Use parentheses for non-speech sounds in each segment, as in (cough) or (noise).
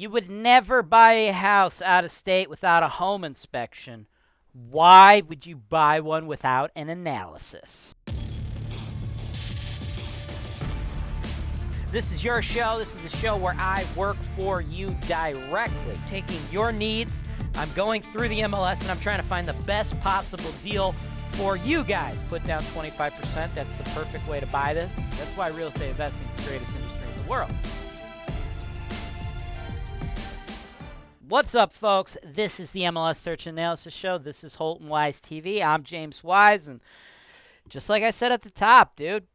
You would never buy a house out of state without a home inspection. Why would you buy one without an analysis? This is your show. This is the show where I work for you directly, taking your needs. I'm going through the MLS and I'm trying to find the best possible deal for you guys. Put down 25%. That's the perfect way to buy this. That's why real estate investing is the greatest industry in the world. What's up, folks? This is the MLS Search and Analysis Show. This is Holton Wise TV. I'm James Wise, and just like I said at the top, dude,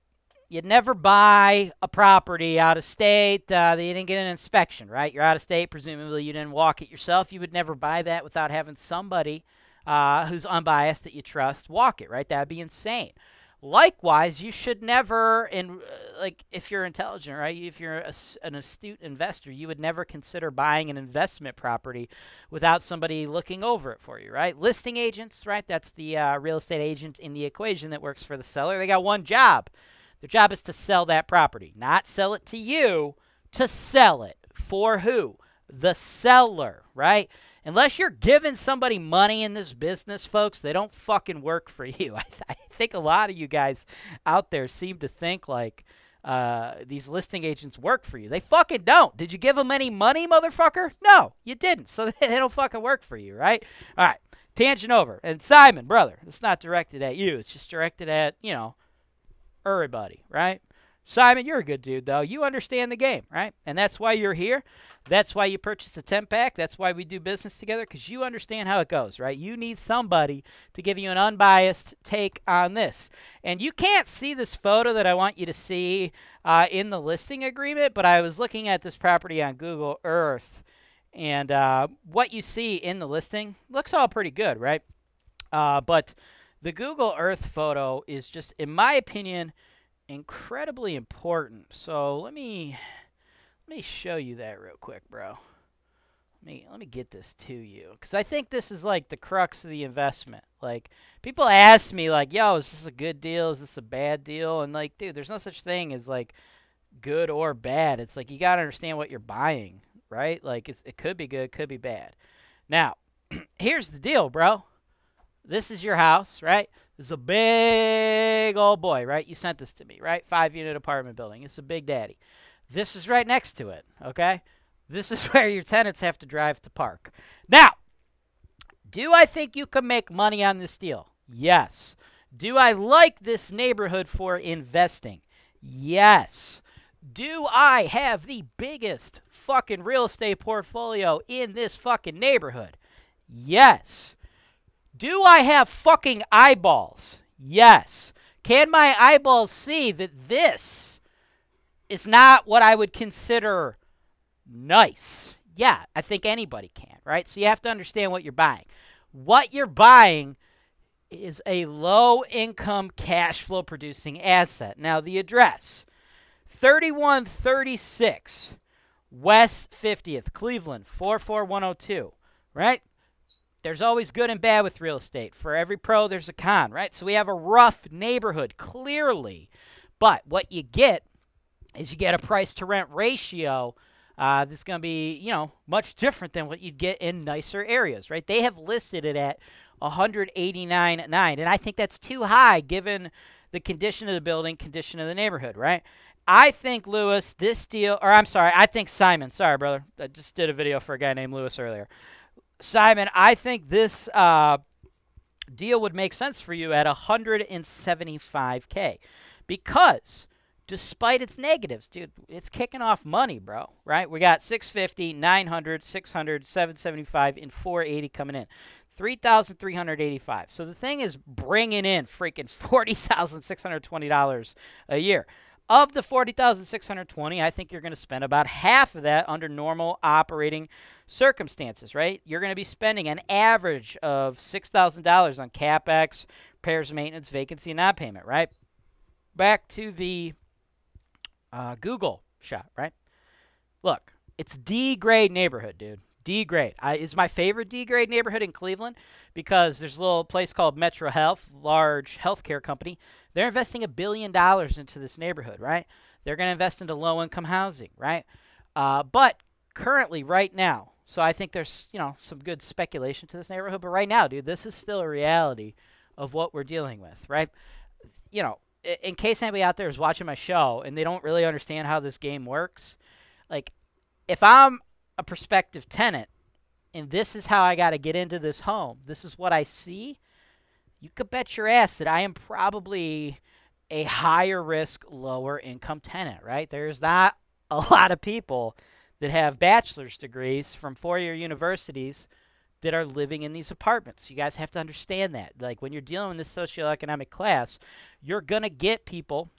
you'd never buy a property out of state uh, that you didn't get an inspection, right? You're out of state, presumably you didn't walk it yourself. You would never buy that without having somebody uh, who's unbiased that you trust walk it, right? That'd be insane. Likewise, you should never, in uh, like if you're intelligent, right? If you're a, an astute investor, you would never consider buying an investment property without somebody looking over it for you, right? Listing agents, right? That's the uh, real estate agent in the equation that works for the seller. They got one job. Their job is to sell that property, not sell it to you, to sell it for who? The seller, right? Unless you're giving somebody money in this business, folks, they don't fucking work for (laughs) you. I, th- I think a lot of you guys out there seem to think like uh, these listing agents work for you. They fucking don't. Did you give them any money, motherfucker? No, you didn't. So (laughs) they don't fucking work for you, right? All right, tangent over. And Simon, brother, it's not directed at you. It's just directed at, you know, everybody, right? Simon, you're a good dude, though. You understand the game, right? And that's why you're here. That's why you purchased the 10 pack. That's why we do business together because you understand how it goes, right? You need somebody to give you an unbiased take on this. And you can't see this photo that I want you to see uh, in the listing agreement, but I was looking at this property on Google Earth. And uh, what you see in the listing looks all pretty good, right? Uh, but the Google Earth photo is just, in my opinion, incredibly important. So let me let me show you that real quick, bro. Let me let me get this to you because I think this is like the crux of the investment. Like people ask me, like, "Yo, is this a good deal? Is this a bad deal?" And like, dude, there's no such thing as like good or bad. It's like you gotta understand what you're buying, right? Like it could be good, could be bad. Now, (clears throat) here's the deal, bro. This is your house, right? This is a big old boy, right? You sent this to me, right? Five unit apartment building. It's a big daddy. This is right next to it, okay? This is (laughs) where your tenants have to drive to park. Now, do I think you can make money on this deal? Yes. Do I like this neighborhood for investing? Yes. Do I have the biggest fucking real estate portfolio in this fucking neighborhood? Yes. Do I have fucking eyeballs? Yes. Can my eyeballs see that this is not what I would consider nice? Yeah, I think anybody can, right? So you have to understand what you're buying. What you're buying is a low income cash flow producing asset. Now, the address 3136 West 50th, Cleveland 44102, right? There's always good and bad with real estate. For every pro, there's a con, right? So we have a rough neighborhood, clearly. But what you get is you get a price to rent ratio uh, that's going to be, you know, much different than what you'd get in nicer areas, right? They have listed it at 189.9, and I think that's too high given the condition of the building, condition of the neighborhood, right? I think Lewis, this deal, or I'm sorry, I think Simon. Sorry, brother. I just did a video for a guy named Lewis earlier. Simon, I think this uh, deal would make sense for you at 175K because despite its negatives, dude, it's kicking off money, bro, right? We got 650, 900, 600, 775, and 480 coming in. 3,385. So the thing is bringing in freaking $40,620 a year. Of the 40,620, I think you're going to spend about half of that under normal operating circumstances, right? You're going to be spending an average of $6,000 on capex, repairs, maintenance, vacancy, and non-payment, right? Back to the uh, Google shot, right? Look, it's D grade neighborhood, dude. D grade. I, it's my favorite D grade neighborhood in Cleveland because there's a little place called Metro Health, large healthcare company they're investing a billion dollars into this neighborhood, right? They're going to invest into low income housing, right? Uh, but currently, right now, so I think there's, you know, some good speculation to this neighborhood. But right now, dude, this is still a reality of what we're dealing with, right? You know, in case anybody out there is watching my show and they don't really understand how this game works, like if I'm a prospective tenant and this is how I got to get into this home, this is what I see, you could bet your ass that I am probably a higher risk, lower income tenant, right? There's not (laughs) a lot of people that have bachelor's degrees from four year universities that are living in these apartments. You guys have to understand that. Like when you're dealing with this socioeconomic class, you're going to get people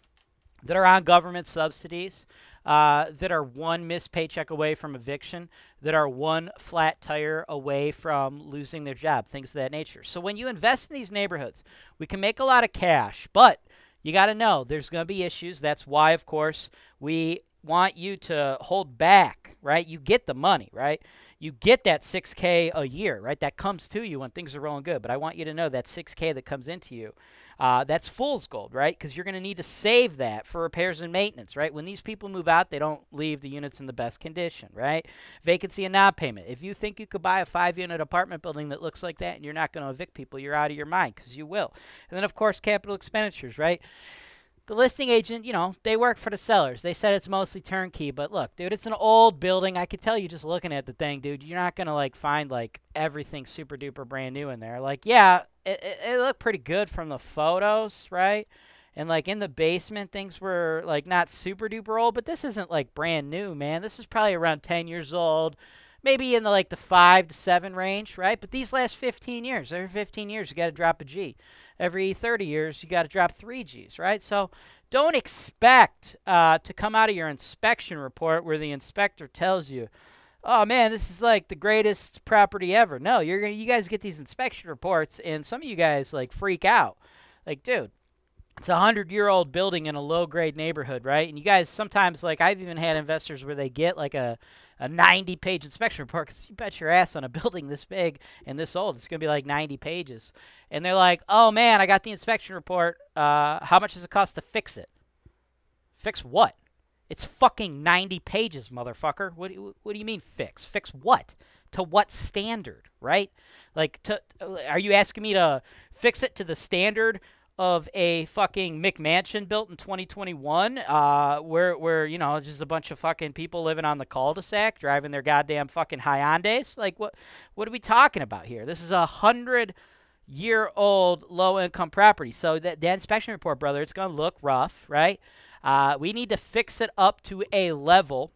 that are on government subsidies, uh, that are one missed paycheck away from eviction, that are one flat tire away from losing their job, things of that nature. So when you invest in these neighborhoods, we can make a lot of cash, but you got to know there's going to be issues. That's why, of course, we want you to hold back, right? You get the money, right? You get that 6K a year, right? That comes to you when things are rolling good. But I want you to know that 6K that comes into you, uh, that's fool's gold, right? Because you're going to need to save that for repairs and maintenance, right? When these people move out, they don't leave the units in the best condition, right? Vacancy and non payment. If you think you could buy a five unit apartment building that looks like that and you're not going to evict people, you're out of your mind because you will. And then, of course, capital expenditures, right? the listing agent, you know, they work for the sellers. They said it's mostly turnkey, but look, dude, it's an old building. I could tell you just looking at the thing, dude. You're not gonna like find like everything super duper brand new in there. Like, yeah, it, it, it looked pretty good from the photos, right? And like in the basement, things were like not super duper old, but this isn't like brand new, man. This is probably around 10 years old, maybe in the like the five to seven range, right? But these last 15 years, every 15 years, you got to drop a G every 30 years, you got to drop three Gs, right? So don't expect uh, to come out of your inspection report where the inspector tells you, oh man, this is like the greatest property ever. No, you're gonna, you guys get these inspection reports, and some of you guys like freak out. Like, dude, it's a hundred year old building in a low grade neighborhood, right? And you guys sometimes like I've even had investors where they get like a a 90 page inspection report because you bet your ass on a (laughs) building this big and this old it's going to be like 90 pages and they're like oh man i got the inspection report uh, how much does it cost to fix it fix what it's fucking 90 pages motherfucker what do you, what do you mean fix fix what to what standard right like to are you asking me to fix it to the standard of a fucking McMansion built in 2021, uh, where where you know just a bunch of fucking people living on the cul-de-sac driving their goddamn fucking Hyundai's. Like what what are we talking about here? This is a hundred year old low income property. So that the inspection report, brother, it's gonna look rough, right? Uh, we need to fix it up to a level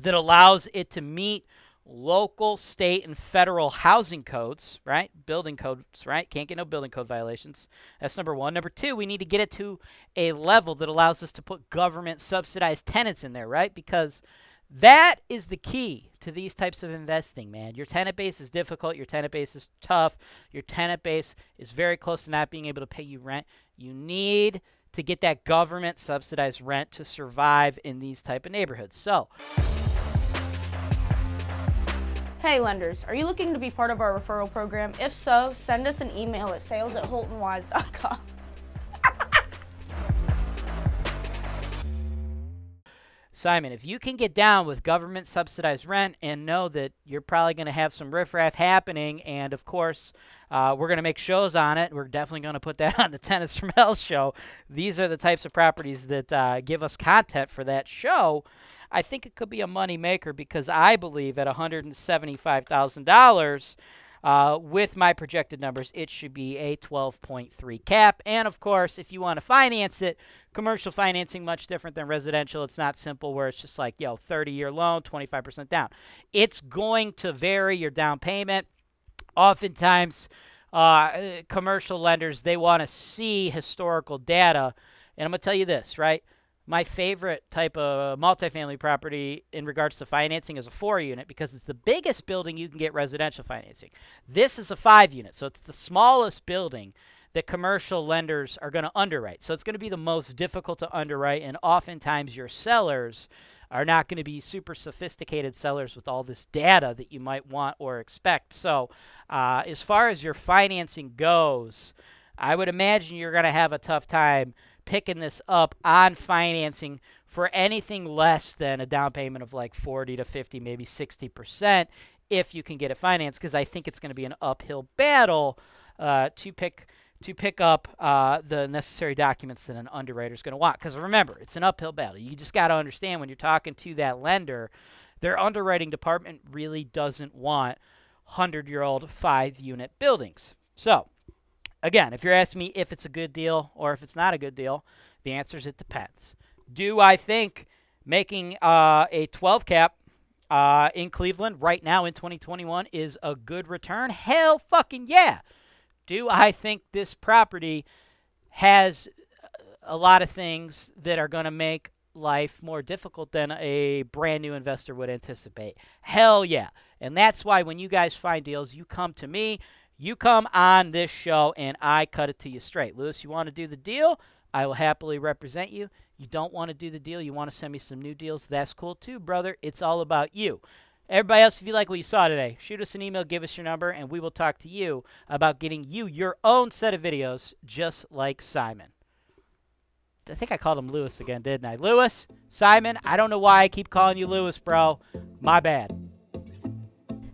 that allows it to meet local, state, and federal housing codes, right? Building codes, right? Can't get no building code violations. That's number one. Number two, we need to get it to a level that allows us to put government subsidized tenants in there, right? Because that is the key to these types of investing, man. Your tenant base is difficult. Your tenant base is tough. Your tenant base is very close to not being able to pay you rent. You need to get that government subsidized rent to survive in these type of neighborhoods. So, Hey lenders, are you looking to be part of our referral program? If so, send us an email at sales at holtonwise.com. Simon, if you can get down with government subsidized rent and know that you're probably going to have some riffraff happening, and of course, uh, we're going to make shows on it. We're definitely going to put that (laughs) on the Tenants from Hell show. These are the types of properties that uh, give us content for that show. I think it could be a money maker because I believe at $175,000. Uh, with my projected numbers, it should be a 12.3 cap. And of course, if you want to finance it, commercial financing much different than residential. It's not simple where it's just like, yo, 30 year loan, 25% down. It's going to vary your down payment. Oftentimes, uh, commercial lenders, they want to see historical data. And I'm going to tell you this, right? My favorite type of multifamily property in regards to financing is a four unit because it's the biggest building you can get residential financing. This is a five unit, so it's the smallest building that commercial lenders are going to underwrite. So it's going to be the most difficult to underwrite, and oftentimes your sellers are not going to be super sophisticated sellers with all this data that you might want or expect. So, uh, as far as your financing goes, I would imagine you're going to have a tough time picking this up on financing for anything less than a down payment of like 40 to 50, maybe 60% if you can get it financed because I think it's going to be an uphill battle uh, to pick to pick up uh, the necessary documents that an underwriter is going to want. Because remember, it's an uphill battle. You just got to understand when you're talking to that lender, their underwriting department really doesn't want 100 year old five unit buildings. So, again, if you're asking me if it's a good deal or if it's not a good deal, the answer is it depends. Do I think making uh, a 12 cap uh, in Cleveland right now in 2021 is a good return? Hell fucking yeah. Do I think this property has a lot of things that are going to make life more difficult than a brand new investor would anticipate? Hell yeah. And that's why when you guys find deals, you come to me, you come on this show, and I cut it to you straight. Lewis, you want to do the deal? I will happily represent you. You don't want to do the deal, you want to send me some new deals, that's cool too, brother. It's all about you. Everybody else, if you like what you saw today, shoot us an email, give us your number, and we will talk to you about getting you your own set of videos just like Simon. I think I called him Lewis again, didn't I? Lewis, Simon, I don't know why I keep calling you Lewis, bro. My bad.